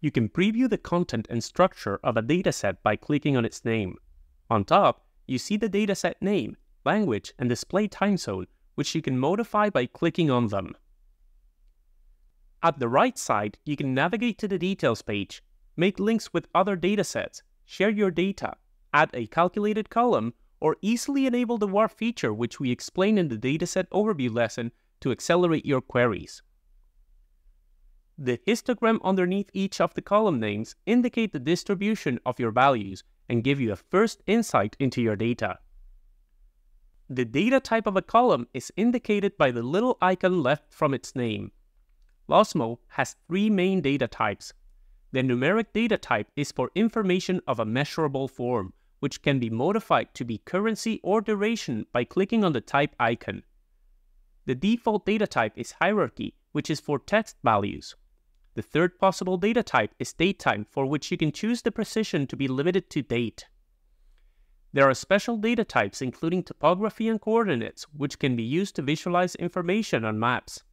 You can preview the content and structure of a dataset by clicking on its name. On top, you see the dataset name, language, and display time zone, which you can modify by clicking on them. At the right side, you can navigate to the Details page, make links with other datasets, share your data, add a calculated column, or easily enable the Warp feature which we explained in the Dataset Overview lesson to accelerate your queries. The histogram underneath each of the column names indicate the distribution of your values and give you a first insight into your data. The data type of a column is indicated by the little icon left from its name. Luzmo has three main data types. The numeric data type is for information of a measurable form, which can be modified to be currency or duration by clicking on the type icon. The default data type is hierarchy, which is for text values. The third possible data type is datetime, for which you can choose the precision to be limited to date. There are special data types including topography and coordinates, which can be used to visualize information on maps.